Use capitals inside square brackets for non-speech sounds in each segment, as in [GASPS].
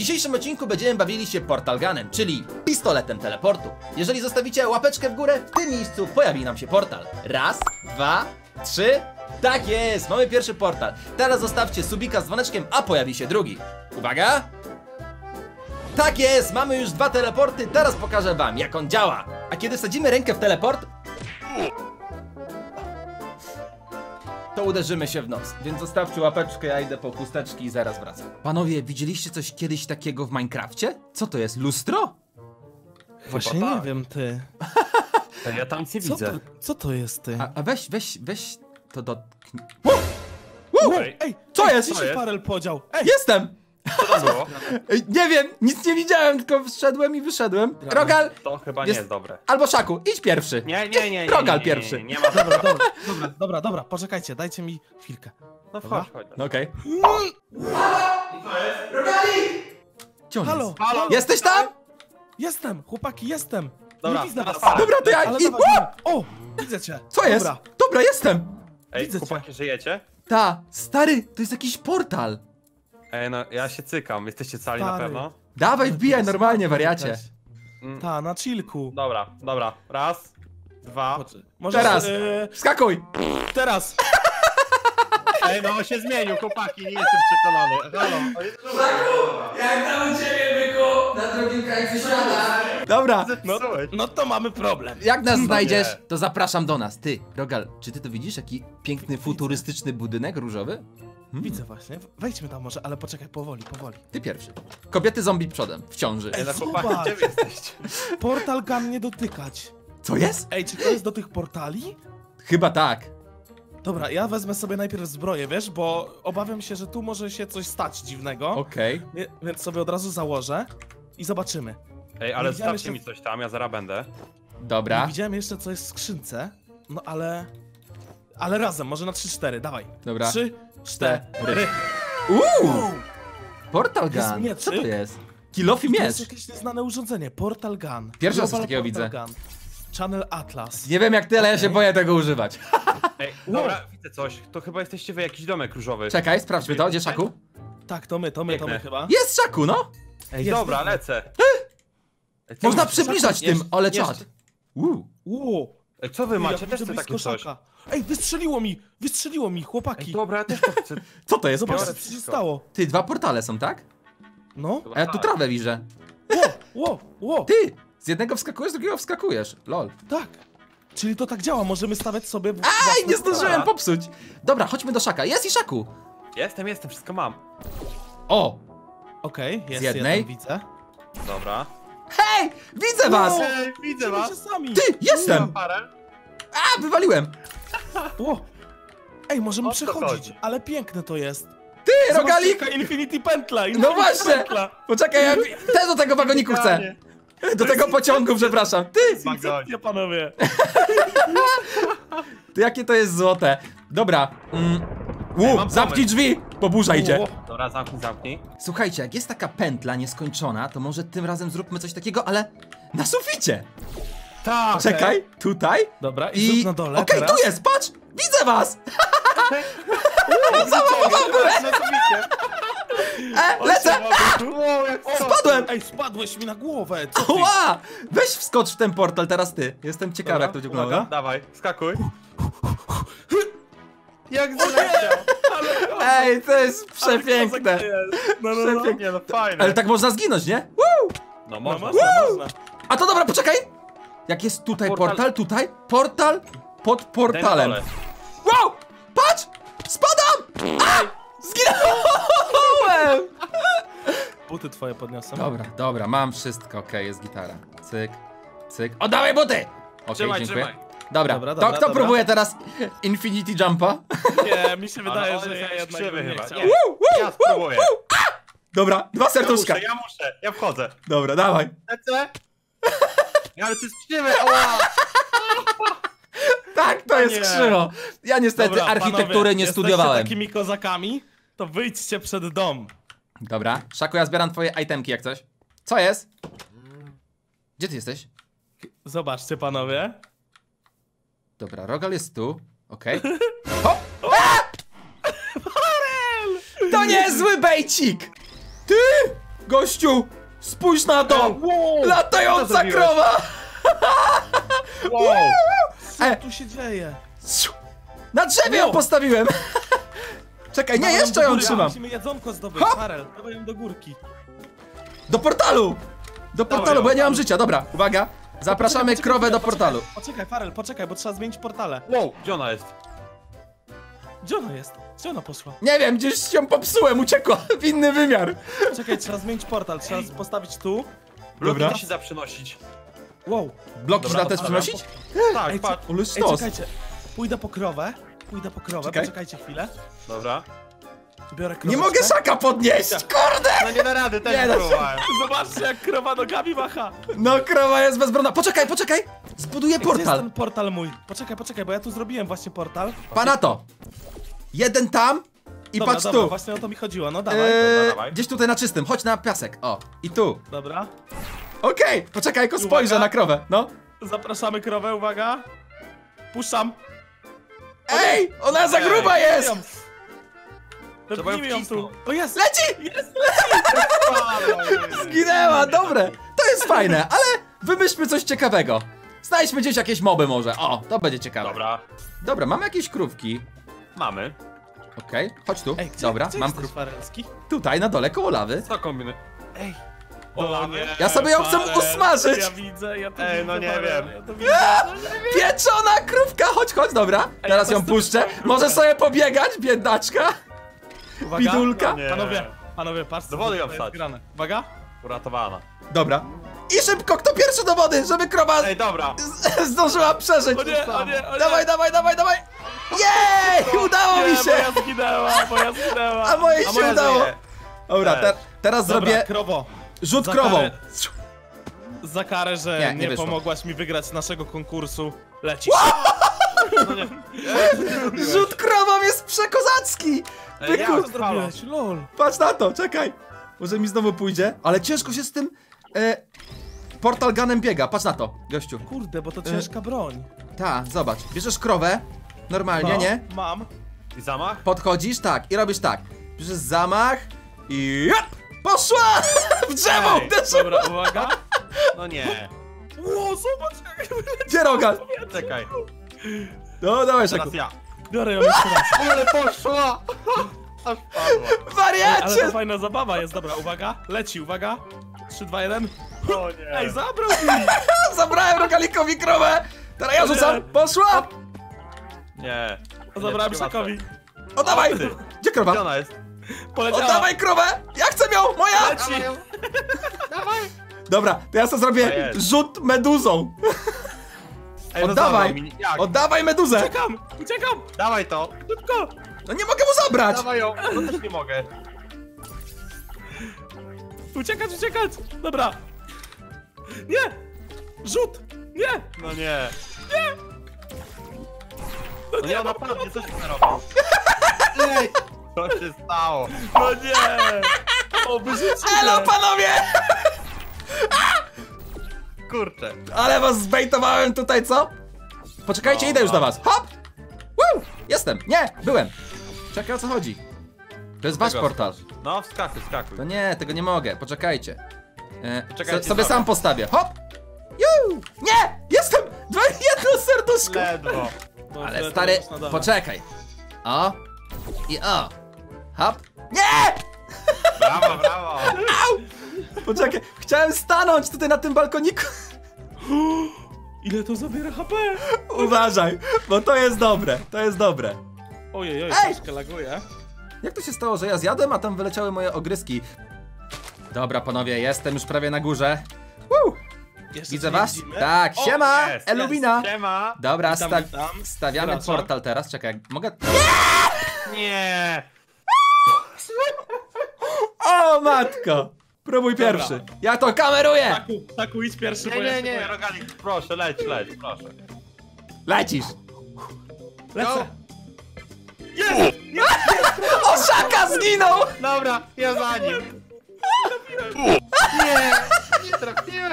dzisiejszym odcinku będziemy bawili się Portal Gunem, czyli pistoletem teleportu. Jeżeli zostawicie łapeczkę w górę, w tym miejscu pojawi nam się portal. Raz, dwa, trzy. Tak jest, mamy pierwszy portal. Teraz zostawcie subika z dzwoneczkiem, a pojawi się drugi. Uwaga! Tak jest, mamy już dwa teleporty, teraz pokażę wam jak on działa. A kiedy wsadzimy rękę w teleport, to uderzymy się w nos. Więc zostawcie łapeczkę, ja idę po chusteczki i zaraz wracam. Panowie, widzieliście coś kiedyś takiego w Minecrafcie? Co to jest, lustro? Właśnie tak. nie wiem, ty. [LAUGHS] Ja tam nie Co widzę. to, co to jest, ty? A, a weź, weź, weź to do... Wow, Ej, ej, co ej, jest? Co się jest? Farel podział? Ej, Jestem! Co to było? Ej, Nie wiem, nic nie widziałem, tylko wszedłem i wyszedłem. Rogal, To chyba nie Jest- jest dobre. albo Szaku, idź pierwszy. Nie, nie, nie, nie. nie, Rogal nie, pierwszy. Nie, nie, nie ma dobra, dobra, dobra, dobra, dobra, poczekajcie, dajcie mi chwilkę. No Dobra. wchodź, chodź. No okej. Gdzie on Halo, jest? halo, Jesteś tam? Jestem, chłopaki, jestem. Dobra, nie widzę was. Dobra, to ja... Ale I... O! dawaj. O, widzę cię. Co jest? Dobra, Dobra, jestem! Ej, widzę cię. chłopaki, żyjecie? Ta, stary, to jest jakiś portal. Ej, no ja się cykam. Jesteście cali na Stary. pewno? Dawaj, wbijaj normalnie, wariacie. Mm. Ta, na chillku. Dobra, dobra. Raz, dwa. Poczekaj, Możesz, Teraz. e, Wskakuj! teraz. [LAUGHS] Ej, no on się zmienił, chłopaki, nie jestem przekonany. Halo. Jak tam u ciebie, byku? Na drugim krańcu świata. Dobra, No, Zepsułeś. no to mamy problem. jak nas znajdziesz, to zapraszam do nas. Ty, Rogal, czy ty to widzisz? Jaki piękny, futurystyczny budynek różowy? Widzę właśnie. Wejdźmy tam może, ale poczekaj, powoli, powoli. Ty pierwszy. Kobiety zombie przodem, w ciąży. Ej, no Zobacz. chłopaki, gdzie wy jesteście? Portal gun nie dotykać. Co jest? Ej, czy to jest do tych portali? Chyba tak. Dobra, ja wezmę sobie najpierw zbroję, wiesz, bo obawiam się, że tu może się coś stać dziwnego. Okej. Wie- Więc sobie od razu założę i zobaczymy. Ej, ale Nie zostawcie jeszcze- mi coś tam, ja zaraz będę. Nie Dobra, widziałem jeszcze co jest w skrzynce, no ale... Ale razem, może na 3-4, dawaj. dobra. 3, 4. Cztery. Uuu! Portal Jest gun. Co to jest? Kilof i to jest miecz. jakieś nieznane urządzenie, Portal Gun. Pierwszy raz Global coś takiego Portal widzę. Gun. Channel Atlas. Nie wiem jak ty, ale ja się boję tego używać. [LAUGHS] Ej, dobra, widzę coś. To chyba jesteście wy jakiś domek różowy. Czekaj, sprawdźmy to. Gdzie Szaku? Tak, to my, to my, to my Piękne. chyba. Jest Szaku, no! Ej, jest, Dobra, lecę. Ej, co Można przybliżać jeszcze- tym, ale jeszcze- czad. Uuu. Ej, co wy ja macie? widzę Też chcę takie coś. szaka. Ej, wystrzeliło mi, wystrzeliło mi, Ej, chłopaki. dobra, ja też to chcę. [LAUGHS] Co to jest? Zobaczcie, biorę co się stało. Ty, dwa portale są, tak? No, A ja tu Tak. trawę widzę. ło, ło, ło. Ty! Z jednego wskakujesz, z drugiego wskakujesz. Lol. Tak. Czyli to tak działa, możemy stawiać sobie... w- Aj, nie zdążyłem popsuć. Dobra, chodźmy do Szaka. Jest i Szaku. Jestem, jestem, wszystko mam. O! Okej, jest jednej? jeden, widzę. Dobra. Hej! Widzę was! Ło, Ej, widzę was. sami. Ty, jestem! A, wywaliłem! [LAUGHS] Ło. Ej, możemy O przechodzić, chodzi? ale piękne to jest. Ty, Zobaczcie, Rogalik! Infinity Pętla, No Infinity właśnie! Pętla. Poczekaj, ja też do tego wagoniku chcę. Do tego pociągu, przepraszam. Ty! Incepcja, panowie. [LAUGHS] Ty, jakie to jest złote. Dobra. Mm. Ej, Uu, drzwi! Poburzajcie. Ło. Dobra, zamknij, zamknij. Słuchajcie, jak jest taka pętla nieskończona, to może tym razem zróbmy coś takiego, ale na suficie. Tak! Czekaj, tutaj. Dobra, i, I. zrób na dole Okej, teraz. tu jest, patrz! Widzę was! [LAUGHS] E, lecę! Wow, jak Spadłem! Ej, spadłeś mi na głowę, co ty? Ła! Weź wskocz w ten portal, teraz ty. Jestem ciekawy, Dobra, jak to uwaga. Dawaj, skakuj. [LAUGHS] Jak zleciał. Ej, to jest przepiękne. No, no, no. Nie no, fajne. Ale tak można zginąć, nie? Woo! No No, można. można, można. A to dobra, poczekaj! Jak jest tutaj Portal- portal, tutaj, portal pod portalem. Wow! Patrz! Spadam! A! Zginąłem! Buty twoje podniosę. Dobra, dobra, mam wszystko, okej, jest gitara. Cyk, cyk. Oddawaj buty! Okej, Trzymaj, dziękuję. trzymaj. Dobra, Dobra, to dobra, kto dobra. próbuje teraz Infinity Jumpa? Nie, mi się wydaje, Ale on że ja jednak krzywy bym nie chyba. chciał. Nie. Ja spróbuję. Dobra, dwa Ja serduszka. muszę, ja muszę, ja wchodzę. Dobra, dawaj. Lecę. Ale to jest krzywe, ała! [LAUGHS] Tak, to jest nie. krzywo. Ja niestety Dobra, architektury panowie, nie jesteście studiowałem. takimi kozakami, to wyjdźcie przed dom. Dobra, Szaku, ja zbieram twoje itemki jak coś. Co jest? Gdzie ty jesteś? Zobaczcie, panowie. Dobra, Rogal jest tu. Okej. [LAUGHS] Hop! A! To niezły bejcik! Ty! Gościu! Spójrz na to! Wow! Co Latająca zrobiłeś? krowa! Wow! [LAUGHS] Co E. tu się dzieje? Na drzewie ją Wow. postawiłem! [LAUGHS] Czekaj, nie, jeszcze ją trzymam. Musimy jedzonko zdobyć. Farel. Dawaj ją do górki. Do portalu! Do portalu, bo ja nie mam życia. Dobra, uwaga. Zapraszamy Poczekaj, krowę poczekaj, do portalu. Poczekaj, Farel, poczekaj, bo trzeba zmienić portale. Wow! Gdzie ona jest? Gdzie ona jest? Gdzie ona poszła? Nie wiem, gdzieś ją popsułem, uciekła w [LAUGHS] inny wymiar. Czekaj, trzeba zmienić portal, trzeba postawić tu. Bloki Dobra. się da przynosić. Wow. Bloki Dobra, się da też dobra. przynosić? Tak, Ej, patrz. Ale Ej, czekajcie. Pójdę po krowę. Pójdę po krowę, Czekaj. poczekajcie chwilę. Dobra. Biorę krowę. Nie mogę szaka podnieść, kurde! No nie da rady, też Nie da się. próbowałem. [LAUGHS] Zobaczcie, jak krowa nogami macha. No, krowa jest bezbronna. Poczekaj, poczekaj! Zbuduję Gdzie jest portal. ten portal mój? Poczekaj, poczekaj, bo ja tu zrobiłem właśnie portal. Pana to. Jeden tam i dobra, patrz dobra, tu. właśnie o to mi chodziło, no dawaj. Eee, dobra, dawaj. gdzieś tutaj na czystym, chodź na piasek. O, i tu. Dobra. Okej, poczekaj, tylko spojrzę na krowę. No. Zapraszamy krowę, uwaga. Puszczam. Ej, ona za Ej, gruba jest! Ją. Trzeba ją tu. O jest! Leci! Jest! [LAUGHS] Zginęła, dobre. To jest fajne, ale wymyślmy coś ciekawego. Znajdźmy gdzieś jakieś moby może. O, to będzie ciekawe. Dobra. Dobra, mam jakieś krówki. Mamy. Okej, chodź tu. Ej, gdzie, Dobra, gdzie mam. Farelski? Tutaj na dole koło lawy. Co kombinuj? Ej! Lawy? Ja sobie ją chcę Farel, usmażyć. Ja widzę, ja to Ej, widzę, no nie Farel, wiem. Ja to widzę. Pieczona krówka! Chodź, chodź, dobra. Teraz ja ją puszczę. Może sobie pobiegać, biedaczka. Uwaga. Bidulka. No nie. Panowie, panowie, patrzcie. Do wody ją co tutaj jest wsadź. grane. Uwaga. Uratowana. Dobra. I szybko, kto pierwszy do wody, żeby krowa Ej, dobra. z- [LAUGHS] zdążyła przeżyć. O nie, o nie, o nie. Dawaj, dawaj, dawaj, dawaj. Jej! Udało mi się! moja zginęła, moja zginęła. A moje A się moja udało. żyje. Dobra, te, teraz Dobra, zrobię krowo. rzut za krową. karę. Za karę, że Nie, nie, nie wyszło. pomogłaś mi wygrać naszego konkursu. Lecisz. No nie. [LAUGHS] Rzut krową jest przekozacki! Ej, ja Wyku- zrobiłeś? Lol. Patrz na to, czekaj. Może mi znowu pójdzie, ale ciężko się z tym e, portal gunem biega. Patrz na to, gościu. Kurde, bo to ciężka broń. Ta, zobacz. Bierzesz krowę, normalnie, No, nie? Mam. I zamach? Podchodzisz, tak, i robisz tak. Bierzesz zamach i... Jap! Poszła! [LAUGHS] W drzewo! Ej, uderzyła! Dobra, uwaga. No nie. Ło, zobacz jak Gdzie rogal? Czekaj. No, dawaj, Teraz Szaku. ja. Biorę ją jeszcze raz. [LAUGHS] [LAUGHS] Ale poszła! Aż padła. Ej, ale Wariacie! to fajna zabawa jest, dobra, uwaga. Leci, uwaga. 3, 2, 1. O nie. Ej, zabrał mi! [LAUGHS] Zabrałem rogalikowi krowę! Teraz ja rzucam! Poszła! Nie. Zabrałem Nie, Szakowi. Oddawaj! O, ty. Gdzie krowa? Gdzie ona jest? Poleciała. Oddawaj krowę! Ja chcę ją! Moja! Leci. Dawaj. Dobra, to ja sobie zrobię jest. rzut meduzą. Ej, no Oddawaj! zabrał mi- Jak? Oddawaj meduzę! Uciekam, uciekam. Dawaj to. Szybko. No nie mogę mu zabrać! Dawaj ją. No też nie mogę. Uciekać, uciekać. Dobra. Nie. Rzut. Nie. No nie. No No nie, nie, ona mam padnie, coś nie robił. Ej! Co się stało? No nie! O, wyrzucił Elo, panowie! Kurczę. Ale was zbejtowałem tutaj, co? Poczekajcie, No, idę już no. do was. Hop! Woo! Jestem! Nie! Byłem! Czekaj, o co chodzi? To jest wasz Tego portal. No, wskakuj, skakuj. To nie, tego nie mogę, poczekajcie. E, Poczekajcie, so, sobie sam postawię. Hop! Ju! Nie! Jestem! Dwa, jedno serduszko! Ledwo. [LAUGHS] No, Ale stary, poczekaj. O! I o! Hop! Nie! Brawo, brawo. [LAUGHS] Poczekaj, chciałem stanąć tutaj na tym balkoniku. [GASPS] Ile to zabiera HP? Uważaj, bo to jest dobre, to jest dobre. Ojej, oj, Ej! troszkę laguje. Jak to się stało, że ja zjadłem, a tam wyleciały moje ogryski? Dobra, panowie, jestem już prawie na górze. Woo! Jeszcze Widzę nie was? widzimy. Tak, O, siema! jest, Elubina! jest. Siema. Dobra, sta witam. stawiamy Wracam. portal teraz. Czekaj, mogę. Nie. O, matko! Próbuj Dobra. pierwszy. Ja to kameruję! Taku, taku, idź pierwszy, Nie, bo ja nie, się nie. Rogalik, proszę, leć, leć, proszę. Lecisz! Lecę. Oszaka zginął! Dobra, ja za nim. Nie, nie trafiłem.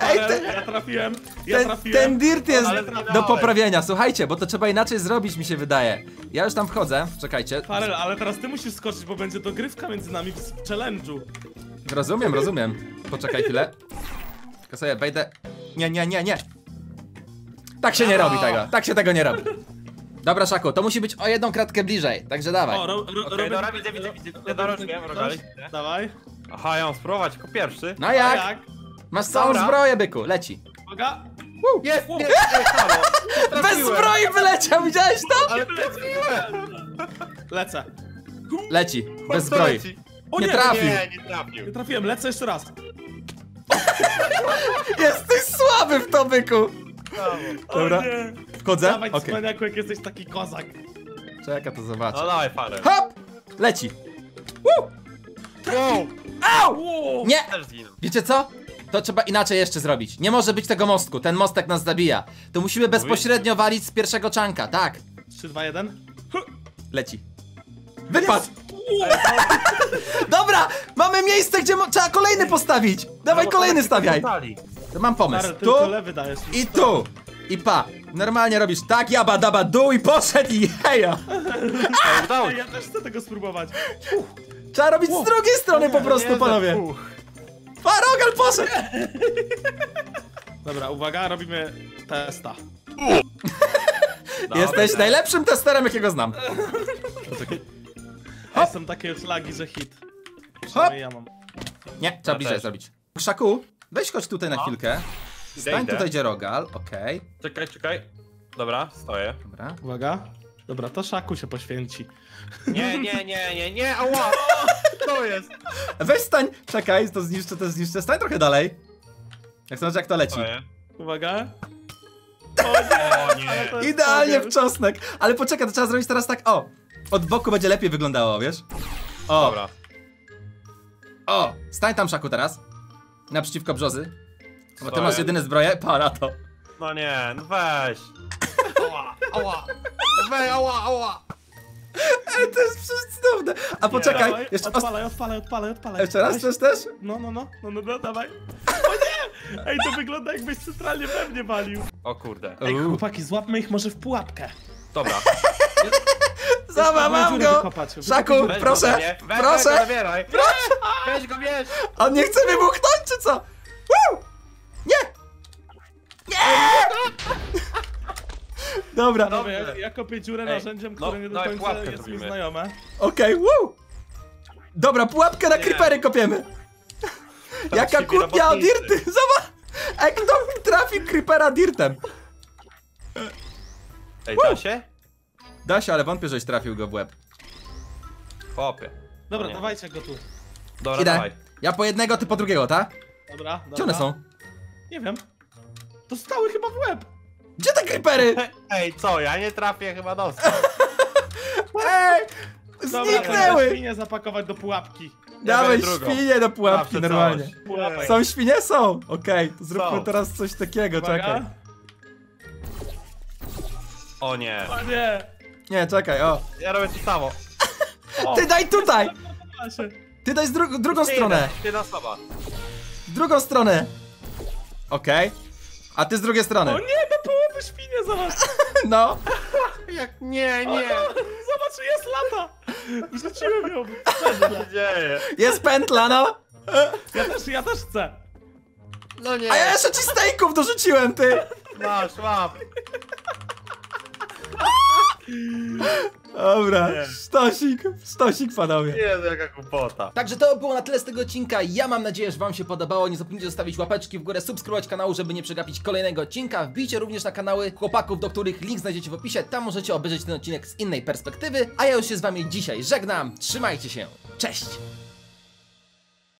Ej, Ale ten, ja trafiłem, ja ten, trafiłem. ten dirt jest Ale do poprawienia. Słuchajcie, bo to trzeba inaczej zrobić, mi się wydaje. Ja już tam wchodzę, czekajcie. Farel, ale teraz ty musisz skoczyć, bo będzie dogrywka między nami w challenge'u. Rozumiem, rozumiem. Poczekaj chwilę. Tylko sobie wejdę. Nie, nie, nie, nie. Tak się nie robi tego. Tak się tego nie robi. Dobra, Szaku, to musi być o jedną kratkę bliżej, także dawaj. O, ro, dobra, widzę, widzę, widzę. dobra, wiem, rogali. Dawaj. Aha, ja mam spróbować jako pierwszy. No jak? jak? Masz całą Dobra. zbroję, byku, leci. Uwaga. Jest, nie, ej, halo. Bez zbroi wyleciał, widziałeś to? Ale trafiłem! Lecę. Leci, bez zbroi. O Nie nie, trafił. Nie, nie trafił. Nie trafiłem, lecę jeszcze raz. Jesteś słaby w to, byku. Dobra. Wchodzę? Dawaj, Okej. cwaniaku, jak jesteś taki kozak. Czekaj, to zobaczę. No dawaj farę. Hop! Leci. Woo! Wow! Au! Wow. Nie! Wiecie co? To trzeba inaczej jeszcze zrobić. Nie może być tego mostku, ten mostek nas zabija. To musimy bezpośrednio walić z pierwszego czanka, tak. 3, 2, 1. Leci. Wypadł! Dobra! Mamy miejsce, gdzie trzeba kolejny postawić! Dawaj No, kolejny stawiaj! To mam pomysł. Stary, Tu tylko lewy dajesz. i tu! I pa! Normalnie robisz tak, jaba daba dół i poszedł i Ej, się. ja też chcę tego spróbować. Trzeba robić z drugiej strony po prostu, Nie, panowie! uch. Farogal poszedł! Dobra, uwaga, robimy testa. Jesteś tak. najlepszym testerem, jakiego znam. Ja Są takie flagi, że hit. Ja mam. Nie, trzeba Ja bliżej też. zrobić. Szaku, weź chodź tutaj na No. chwilkę. Stań idę. tutaj, gdzie rogal, okej. Czekaj, czekaj. Dobra, stoję. Dobra. Uwaga. Dobra, to szaku się poświęci. Nie, nie, nie, nie, nie, ała! To jest! Weź stań, czekaj, to zniszczę, to zniszczę. Stań trochę dalej. Jak zobaczysz, jak to leci. Stoję. Uwaga. O nie! Ale to jest Idealnie w czosnek. Ale poczekaj, to trzeba zrobić teraz tak, o. Od boku będzie lepiej wyglądało, wiesz? O, Dobra. o. Stań tam, Szaku, teraz. Naprzeciwko brzozy. Bo ty masz jedyne zbroje. Para to. No nie, no weź. Ała, ała. Weź, ała, ała. Ale to jest przecież cudowne. A poczekaj, Dawaj, jeszcze, Odpalaj, odpalaj, odpalaj, odpalaj. jeszcze raz chcesz też? No, no, no, no, no, no, dawaj. O nie! Ej, to wygląda jakbyś centralnie we mnie walił. O kurde. Ej, chłopaki, złapmy ich może w pułapkę. Dobra. Zobacz, mam go! Szaku, wykopać Weź go proszę. Weź, Weź go proszę! zabieraj. Weź go, bierz. On nie chce wybuchnąć, czy co? Woo! Dobra, Panowie, ja, ja kopię dziurę Ej, narzędziem, no, które nie do dawaj końca pułapkę jest mi zrobimy. znajome. okej, woo! Dobra, pułapkę na Nie. creepery kopiemy. Jaka ci kłótnia o dirty! [LAUGHS] Zobacz! Ej, kto trafi creepera dirtem? Ej, da się? Da się, ale wątpię, żeś trafił go w łeb. Chłopie. Dobra, nie. dawajcie go tu. Dobra, Idę. dawaj. Ja po jednego, ty po drugiego, tak? Dobra, dobra. Gdzie one są? Nie wiem. Dostały chyba w łeb. Gdzie te creepery? [LAUGHS] Ej, co, ja nie trafię chyba dostać. [LAUGHS] Ej! Zniknęły! świnie zapakować do pułapki. Dawaj drugą. świnie do pułapki, Zawsze normalnie. Pułapek. Są świnie? Są! Okej, to zróbmy Są. teraz coś takiego, Uwaga. czekaj. O nie. O nie. Nie, czekaj, o. Ja robię to samo. O, Ty daj tutaj! Ty daj z dru drugą ty stronę! jedna- Ty na słowa. W drugą stronę! Okej. A ty z drugiej strony. O nie, na połowę świnie, zobacz. [LAUGHS] No. Jak nie, O, nie. Zobacz, jest lata. Wrzuciłem ją. Co się dzieje? Jest pętla, no. Ja też, ja też chcę. No nie. A ja jeszcze ci stejków dorzuciłem, ty. Masz, łap. Dobra, Nie. stosik, stosik panowie. Jezu, jaka głupota. Także to było na tyle z tego odcinka. Ja mam nadzieję, że Wam się podobało. Nie zapomnijcie zostawić łapeczki w górę, subskrybować kanału, żeby nie przegapić kolejnego odcinka. Wbijcie również na kanały chłopaków, do których link znajdziecie w opisie. Tam możecie obejrzeć ten odcinek z innej perspektywy. A ja już się z Wami dzisiaj żegnam. Trzymajcie się. Cześć!